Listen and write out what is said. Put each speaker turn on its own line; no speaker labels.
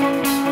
Música